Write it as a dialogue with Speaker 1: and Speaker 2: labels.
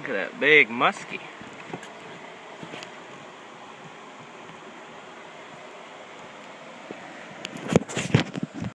Speaker 1: Look at that big muskie.